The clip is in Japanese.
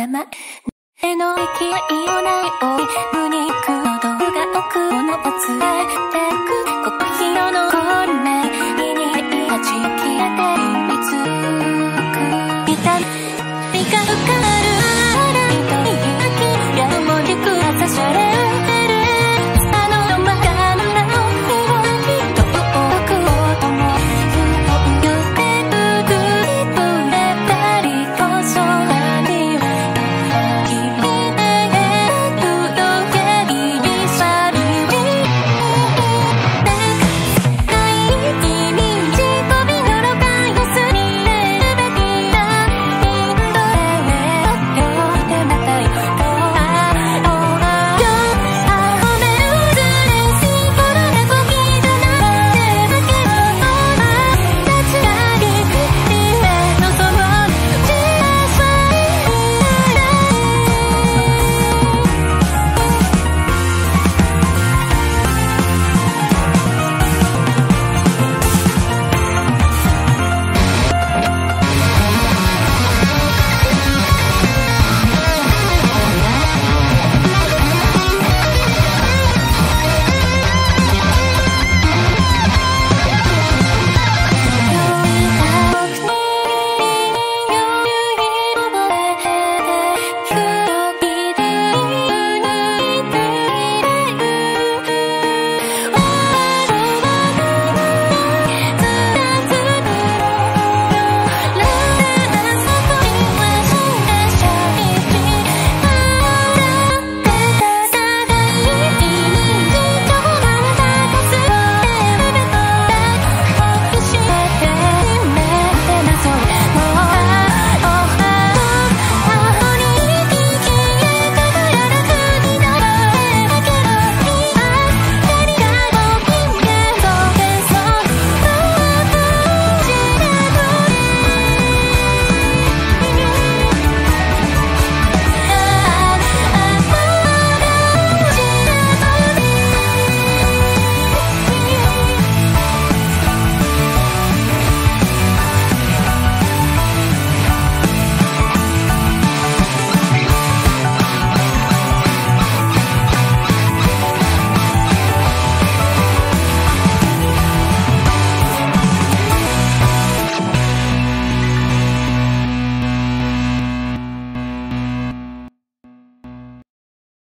名前の勢いをない追い無肉の動画奥のを連れて